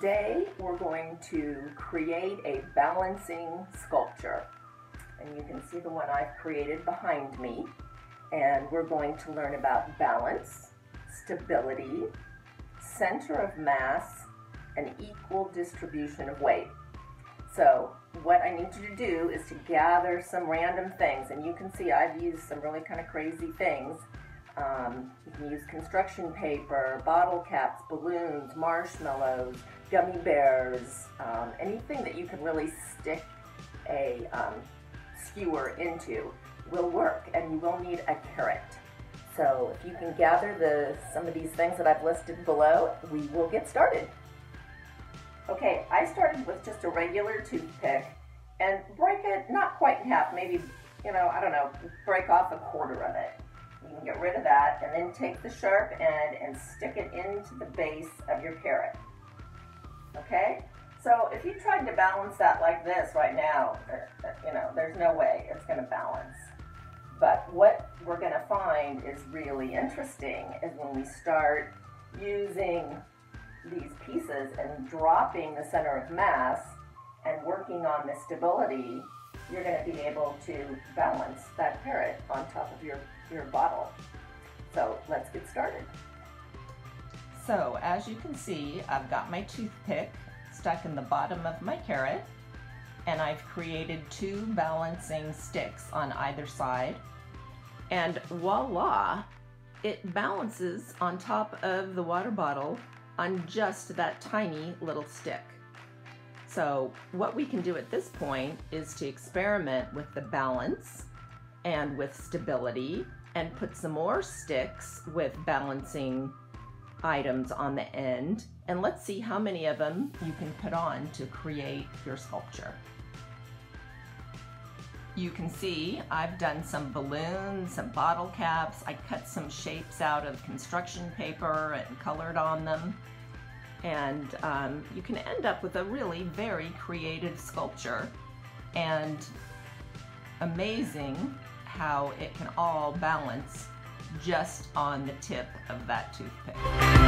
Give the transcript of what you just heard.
Today we're going to create a balancing sculpture. And you can see the one I've created behind me. And we're going to learn about balance, stability, center of mass, and equal distribution of weight. So what I need you to do is to gather some random things. And you can see I've used some really kind of crazy things um, you can use construction paper, bottle caps, balloons, marshmallows, gummy bears, um, anything that you can really stick a um, skewer into will work and you will need a carrot. So if you can gather the some of these things that I've listed below, we will get started. Okay, I started with just a regular toothpick and break it not quite in half, maybe, you know, I don't know, break off a quarter of it. Rid of that and then take the sharp end and stick it into the base of your carrot. Okay? So if you tried to balance that like this right now, uh, you know, there's no way it's going to balance. But what we're going to find is really interesting is when we start using these pieces and dropping the center of mass and working on the stability, you're going to be able to balance that carrot on top of your your bottle. So let's get started. So as you can see, I've got my toothpick stuck in the bottom of my carrot and I've created two balancing sticks on either side. And voila, it balances on top of the water bottle on just that tiny little stick. So what we can do at this point is to experiment with the balance and with stability and put some more sticks with balancing items on the end. And let's see how many of them you can put on to create your sculpture. You can see I've done some balloons, some bottle caps. I cut some shapes out of construction paper and colored on them. And um, you can end up with a really very creative sculpture and amazing how it can all balance just on the tip of that toothpick.